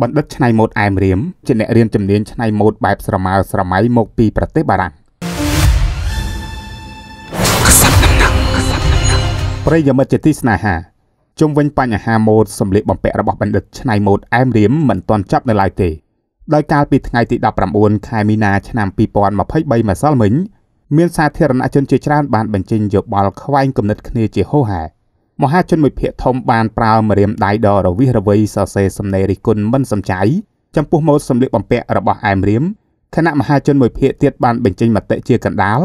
បណ្ឌិតឆ្នៃម៉ូដអែមរៀមជាអ្នករៀនជំនាញឆ្នៃម៉ូដបែបស្រមើស្រមៃមកពីប្រទេសបារាំងប្រិយមិត្តជាទីស្នេហាជុំវិញបញ្ហាម៉ូដសម្លៀកបំពាក់របស់បណ្ឌិតឆ្នៃម៉ូដអែមរៀមមិនទាន់ចប់នៅឡើយទេដោយកាលពីថ្ងៃទី19ខែមីនាឆ្នាំ2023ម្សិលមិញមានសាធារណជនជាច្រើនបានបញ្ចេញយោបល់ខ្វែងគំនិតគ្នាជាហូរហែ មហាជនមួយភាគធំបានប្រើម្រាមដៃដ៏រវិះរវៃសរសេរសំណេររិះគន់មិនសំចៃចំពោះម៉ូដសម្លៀកបំពាក់របស់អែមរៀមគណៈមហាជនមួយភាគទៀតបានបញ្ចេញមតិជាកណ្ដាល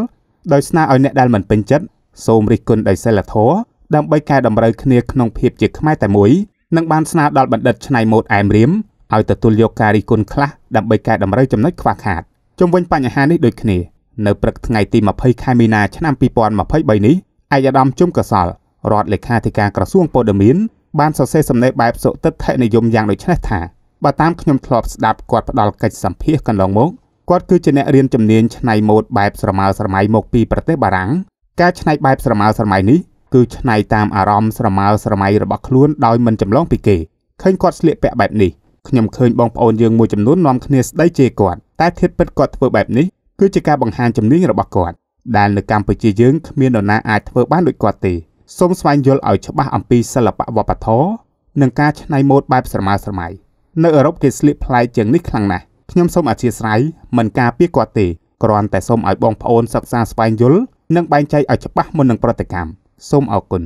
ដោយស្នើឲ្យអ្នកដែលមិនពេញចិត្តសូមរិះគន់ដោយសិលធម៌ដើម្បីកែតម្រូវគ្នាក្នុងភាពជាខ្មែរតែមួយនិងបានស្នើដល់បណ្ឌិតឆ្នៃម៉ូដអែមរៀមឲ្យទទួលយកការរិះគន់ខ្លះដើម្បីកែតម្រូវចំណុចខ្វះខាតជុំវិញបញ្ហានេះដូចគ្នានៅព្រឹកថ្ងៃទី20ខែមីនាឆ្នាំ2023នេះឯកឧត្តមជុំកសល រដ្ឋលេខាធិការក្រសួងពលរដ្ឋបានសរសេរសំណេរបែបសុតិដ្ឋិនិយមយ៉ាងដូចនេះថាបើតាមខ្ញុំធ្លាប់ស្ដាប់គាត់ផ្ដល់កិច្ចសម្ភាសកន្លងមកគាត់គឺជាអ្នករៀនជំនាញច្នៃម៉ូដបែបស្រមើស្រមៃមកពីប្រទេសបារាំងការច្នៃបែបស្រមើស្រមៃនេះគឺច្នៃតាមអារម្មណ៍ស្រមើស្រមៃរបស់ខ្លួនដោយមិនចម្លងពីគេឃើញគាត់ស្លៀកពាក់បែបនេះខ្ញុំឃើញបងប្អូនយើងមួយចំនួននាំគ្នាស្ដីជេរគាត់តែធៀបពិតគាត់ធ្វើបែបនេះគឺជាការបង្ហាញជំនាញរបស់គាត់ដែលនៅកម្ពុជាយើងគ្មាននរណាអាចធ្វើបានដូចគាត់ទេ សូមស្វែងយល់ឲ្យច្បាស់អំពីសិល្បៈវប្បធម៌និងការច្នៃម៉ូដបែបស្រមើស្រមៃនៅអឺរ៉ុបគេស្លៀកប្លែកជាងនេះខ្លាំងណាស់ខ្ញុំសូមអធិស្ឋានមិនការពារគាត់ទេគ្រាន់តែសូមឲ្យបងប្អូនសិក្សាស្វែងយល់និងបែងចែកឲ្យច្បាស់មុននឹងប្រតិកម្មសូមអរគុណ